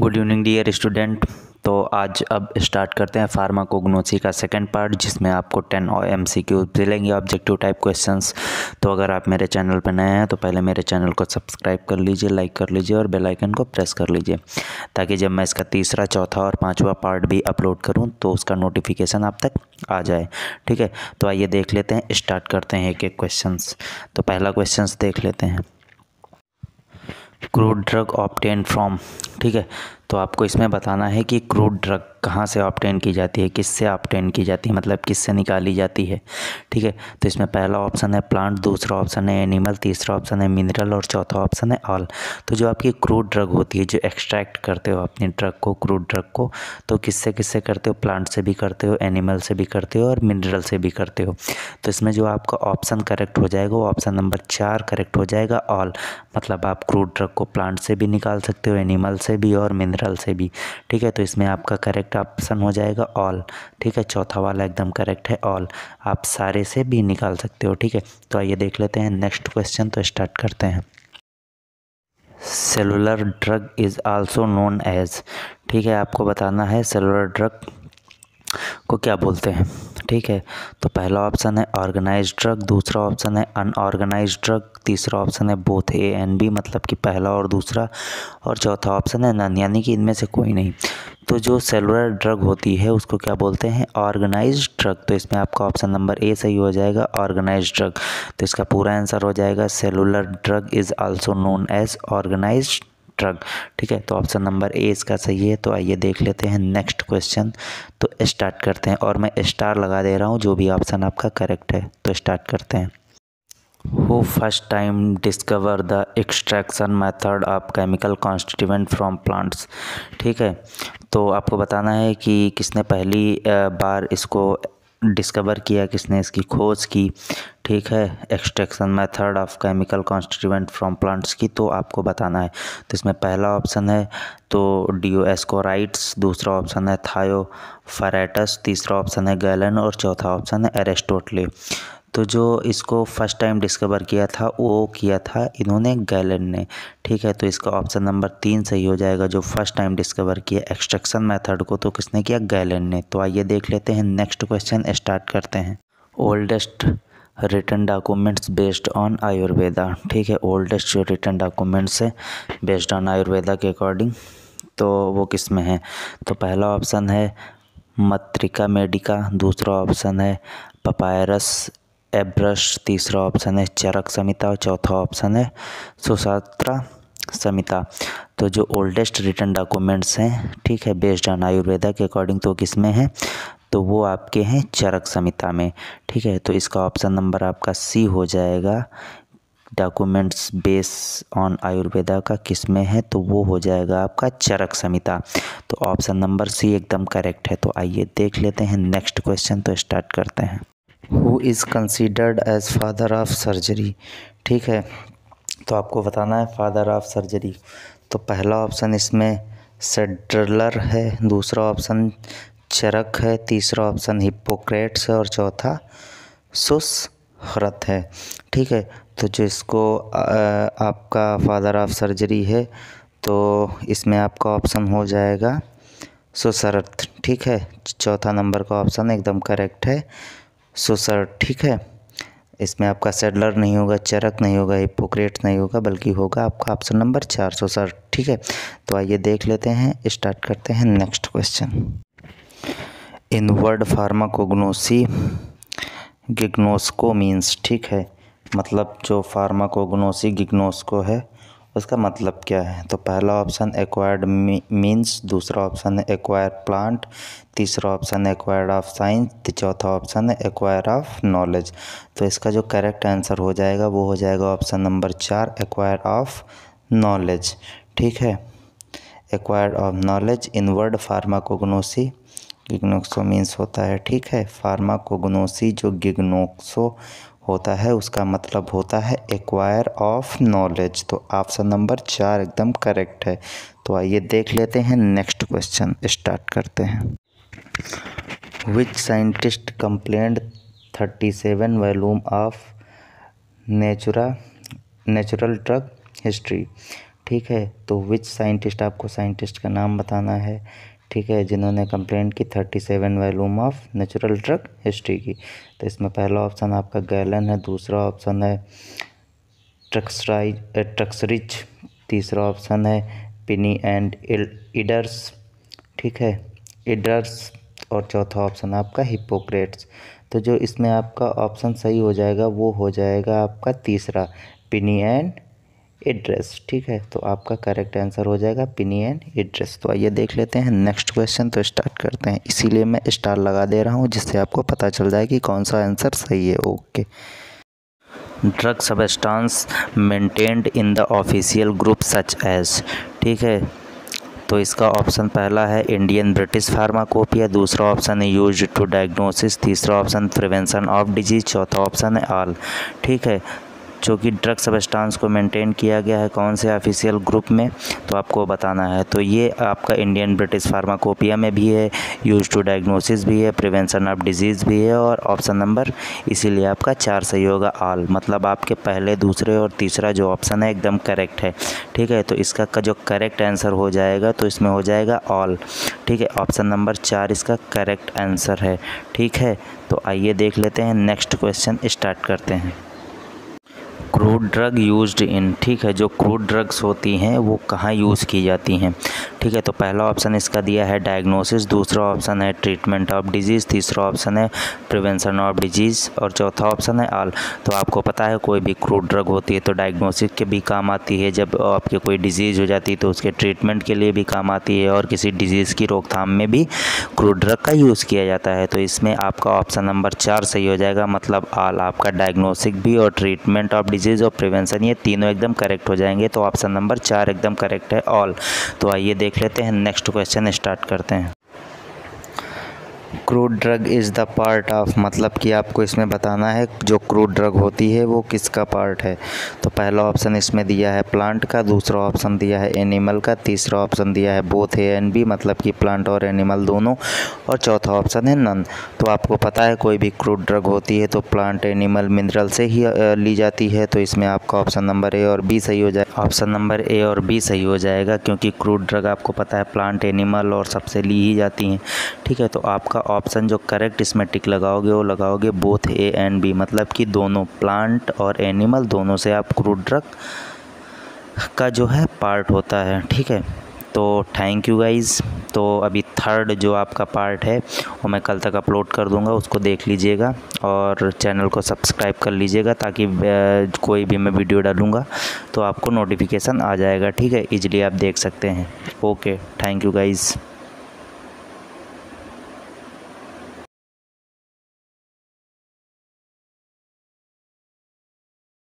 Good evening dear student तो आज अब स्टार्ट करते हैं फार्माकोग्नोसी का सेकंड पार्ट जिसमें आपको टेन और एम सी क्यू मिलेंगे ऑब्जेक्टिव टाइप क्वेश्चंस तो अगर आप मेरे चैनल पर नए हैं तो पहले मेरे चैनल को सब्सक्राइब कर लीजिए लाइक कर लीजिए और बेल आइकन को प्रेस कर लीजिए, ताकि जब मैं इसका तीसरा, चौथा और पाँचवा पार्ट भी अपलोड करूँ तो उसका नोटिफिकेशन आप तक आ जाए। ठीक है? तो आइए देख लेते हैं स्टार्ट करते हैं एक एक क्वेश्चन तो पहला क्वेश्चन देख लेते हैं। क्रूड ड्रग ऑप्टेन फ्रॉम ठीक है? तो आपको इसमें बताना है कि क्रूड ड्रग कहाँ से ऑप्टेन की जाती है, किससे ऑप्टेन की जाती है मतलब किससे निकाली जाती है, ठीक है? तो इसमें पहला ऑप्शन है प्लांट दूसरा ऑप्शन है एनिमल तीसरा ऑप्शन है मिनरल और चौथा ऑप्शन है ऑल तो जो आपकी क्रूड ड्रग होती है, जो एक्सट्रैक्ट करते हो अपनी ड्रग को क्रूड ड्रग को तो किससे किससे करते हो? प्लांट से भी करते हो एनिमल से भी करते हो और मिनरल से भी करते हो. तो इसमें जो आपका ऑप्शन करेक्ट हो जाएगा, वो ऑप्शन नंबर चार करेक्ट हो जाएगा ऑल मतलब आप क्रूड ड्रग को प्लांट से भी निकाल सकते हो एनिमल से भी और मिनरल से भी। ठीक है तो इसमें आपका करेक्ट ऑप्शन हो जाएगा ऑल ठीक है, चौथा वाला एकदम करेक्ट है ऑल आप सारे से भी निकाल सकते हो, ठीक है? तो आइए देख लेते हैं नेक्स्ट क्वेश्चन तो स्टार्ट करते हैं। Cellular drug is also known as ठीक है, आपको बताना है सेलुलर ड्रग को क्या बोलते हैं? ठीक है तो पहला ऑप्शन है ऑर्गेनाइज ड्रग दूसरा ऑप्शन है अनऑर्गेनाइज ड्रग तीसरा ऑप्शन है बोथ ए एंड बी मतलब कि पहला और दूसरा, और चौथा ऑप्शन है नन यानी कि इनमें से कोई नहीं। तो जो सेलुलर ड्रग होती है, उसको क्या बोलते हैं? ऑर्गेनाइज ड्रग तो इसमें आपका ऑप्शन नंबर ए सही हो जाएगा ऑर्गेनाइज ड्रग तो इसका पूरा आंसर हो जाएगा cellular drug is also known as organise drug ठीक है? तो ऑप्शन नंबर ए इसका सही है तो आइए देख लेते हैं नेक्स्ट क्वेश्चन तो स्टार्ट करते हैं, और मैं स्टार लगा दे रहा हूँ, जो भी ऑप्शन आपका करेक्ट है तो स्टार्ट करते हैं. Who first time discover the extraction method of chemical constituent from plants ठीक है? तो आपको बताना है कि किसने पहली बार इसको डिस्कवर किया किसने, इसकी खोज की। ठीक है extraction method of chemical constituent from plants की तो आपको बताना है। तो इसमें पहला ऑप्शन है तो डी एस्कोराइट्स दूसरा ऑप्शन है थायो फरेटस तीसरा ऑप्शन है गैलन, और चौथा ऑप्शन है एरेस्टोटले तो जो इसको फ़र्स्ट टाइम डिस्कवर किया था, वो किया था इन्होंने गैलन ने। ठीक है तो इसका ऑप्शन नंबर तीन सही हो जाएगा जो फ़र्स्ट टाइम डिस्कवर किया एक्सट्रैक्शन मेथड को तो किसने किया? गैलन ने। तो आइए देख लेते हैं नेक्स्ट क्वेश्चन स्टार्ट करते हैं। Oldest written documents based on Ayurveda ठीक है ओल्डेस्ट जो रिटर्न डॉक्यूमेंट्स है बेस्ड ऑन आयुर्वेदा के अकॉर्डिंग तो वो किसमें है? तो पहला ऑप्शन है मत्रिका मेडिका दूसरा ऑप्शन है पपायरस एब्रश तीसरा ऑप्शन है चरक संहिता और चौथा ऑप्शन है सुसात्रा संहिता। तो जो ओल्डेस्ट रिटर्न डॉक्यूमेंट्स हैं, ठीक है बेस्ड ऑन आयुर्वेदा के अकॉर्डिंग तो किसमें है? तो वो आपके हैं चरक संहिता में, ठीक है? तो इसका ऑप्शन नंबर आपका सी हो जाएगा। डॉक्यूमेंट्स बेस ऑन आयुर्वेदा का किसमें है? तो वो हो जाएगा आपका चरक संहिता। तो ऑप्शन नंबर सी एकदम करेक्ट है। तो आइए देख लेते हैं नेक्स्ट क्वेश्चन तो स्टार्ट करते हैं। Who is considered as father of surgery ठीक है? तो आपको बताना है फादर ऑफ़ सर्जरी तो पहला ऑप्शन इसमें सेड्रलर है, दूसरा ऑप्शन चरक है, तीसरा ऑप्शन हिप्पोक्रेट्स है और चौथा सुस हरत है। ठीक है? तो जो इसको आपका फादर ऑफ़ सर्जरी है तो इसमें आपका ऑप्शन हो जाएगा सुसरत ठीक है? चौथा नंबर का ऑप्शन एकदम करेक्ट है। सो सर ठीक है। इसमें आपका सेडलर नहीं होगा, चरक नहीं होगा हिपोक्रेट नहीं होगा, बल्कि होगा आपका ऑप्शन नंबर चार। सौ सर ठीक है। तो आइए देख लेते हैं स्टार्ट करते हैं next question in word pharmacognosy गिग्नोस्को means ठीक है मतलब जो फार्माकोग्नोसी गिग्नोस्को है उसका मतलब क्या है? तो पहला ऑप्शन एक्वायर्ड मीन्स दूसरा ऑप्शन है एक्वायर प्लांट तीसरा ऑप्शन है एक्वायर्ड ऑफ़ साइंस चौथा ऑप्शन है एक्वायर ऑफ़ नॉलेज तो इसका जो करेक्ट आंसर हो जाएगा, वो हो जाएगा ऑप्शन नंबर चार एक्वायर ऑफ़ नॉलेज ठीक है? Acquired of knowledge in word pharmacognosy गिग्नोक्सो means होता है, ठीक है? फार्माकोग्नोसी जो गिग्नोक्सो होता है, उसका मतलब होता है एक्वायर ऑफ़ नॉलेज तो ऑप्शन नंबर चार एकदम करेक्ट है। तो आइए देख लेते हैं नेक्स्ट क्वेश्चन स्टार्ट करते हैं। Which scientist complaint thirty seven volume of natura natural drug history ठीक है तो विच साइंटिस्ट आपको साइंटिस्ट का नाम बताना है? ठीक है, जिन्होंने कंप्लेंट की thirty seven volume of natural drug history की। तो इसमें पहला ऑप्शन आपका गैलन है, दूसरा ऑप्शन है ट्रक्सराइज ट्रक्सरिच तीसरा ऑप्शन है पिनी एंड इडर्स ठीक है इडर्स और चौथा ऑप्शन आपका हिपोक्रेट्स तो जो इसमें आपका ऑप्शन सही हो जाएगा, वो हो जाएगा आपका तीसरा पिनी एंड एड्रेस ठीक है? तो आपका करेक्ट आंसर हो जाएगा पिनी एंड एड्रेस तो आइए देख लेते हैं नेक्स्ट क्वेश्चन तो स्टार्ट करते हैं। इसीलिए मैं स्टार लगा दे रहा हूँ, जिससे आपको पता चल जाए कि कौन सा आंसर सही है। Okay drug substance maintained in the official group such as ठीक है? तो इसका ऑप्शन पहला है इंडियन ब्रिटिश फार्माकोपिया दूसरा ऑप्शन है यूज़ टू डायग्नोसिस तीसरा ऑप्शन प्रिवेंशन ऑफ़ डिज़ीज़ चौथा ऑप्शन है आल, ठीक है? जो कि ड्रग सबस्टांस को मेंटेन किया गया है, कौन से ऑफिशियल ग्रुप में तो आपको बताना है। तो ये आपका इंडियन ब्रिटिश फार्माकोपिया में भी है यूज़ टू डायग्नोसिस भी है प्रिवेंशन ऑफ़ डिज़ीज़ भी है, और ऑप्शन नंबर इसीलिए आपका चार सही होगा आल मतलब आपके पहले, दूसरे और तीसरा जो ऑप्शन है, एकदम करेक्ट है। ठीक है? तो इसका जो करेक्ट आंसर हो जाएगा तो इसमें हो जाएगा ऑल ठीक है? ऑप्शन नंबर चार इसका करेक्ट आंसर है। ठीक है? तो आइए देख लेते हैं नेक्स्ट क्वेश्चन स्टार्ट करते हैं। क्रूड ड्रग यूज्ड इन ठीक है, जो क्रूड ड्रग्स होती हैं, वो कहाँ यूज़ की जाती हैं? ठीक है तो पहला ऑप्शन इसका दिया है डायग्नोसिस दूसरा ऑप्शन है ट्रीटमेंट ऑफ़ डिज़ीज़ तीसरा ऑप्शन है प्रिवेंशन ऑफ़ डिज़ीज़ और चौथा ऑप्शन है आल। तो आपको पता है कोई भी क्रूड ड्रग होती है तो डायग्नोसिस के भी काम आती है। जब आपकी कोई डिज़ीज़ हो जाती है तो उसके ट्रीटमेंट के लिए भी काम आती है और किसी डिज़ीज़ की रोकथाम में भी क्रूड ड्रग का यूज़ किया जाता है। तो इसमें आपका ऑप्शन नंबर चार सही हो जाएगा मतलब आल आपका डायग्नोसिक भी और ट्रीटमेंट ऑफ़ डिज़ीज़ और प्रिवेंशन ये तीनों एकदम करेक्ट हो जाएँगे। तो ऑप्शन नंबर चार एकदम करेक्ट है ऑल तो आइए देख लेते हैं नेक्स्ट क्वेश्चन स्टार्ट करते हैं। Crude drug is the part of मतलब कि आपको इसमें बताना है जो क्रूड ड्रग होती है, वो किसका पार्ट है? तो पहला ऑप्शन इसमें दिया है प्लांट का, दूसरा ऑप्शन दिया है एनिमल का, तीसरा ऑप्शन दिया है बोथ ए एंड बी मतलब कि प्लांट और एनिमल दोनों, और चौथा ऑप्शन है नन तो आपको पता है कोई भी क्रूड ड्रग होती है तो प्लांट एनिमल मिनरल से ही ली जाती है तो इसमें आपका ऑप्शन नंबर ए और बी सही हो जाए ऑप्शन नंबर ए और बी सही हो जाएगा, क्योंकि क्रूड ड्रग आपको पता है प्लांट एनिमल और सबसे ली ही जाती हैं। ठीक है तो आपका ऑप्शन जो करेक्ट इसमें टिक लगाओगे, वो लगाओगे बोथ ए एंड बी मतलब कि दोनों प्लांट और एनिमल दोनों से आप क्रूड ड्रग का जो है पार्ट होता है, ठीक है? तो थैंक यू गाइज़ तो अभी थर्ड जो आपका पार्ट है, वो मैं कल तक अपलोड कर दूँगा, उसको देख लीजिएगा और चैनल को सब्सक्राइब कर लीजिएगा ताकि कोई भी मैं वीडियो डालूँगा तो आपको नोटिफिकेशन आ जाएगा, ठीक है? इजली आप देख सकते हैं। Okay thank you guys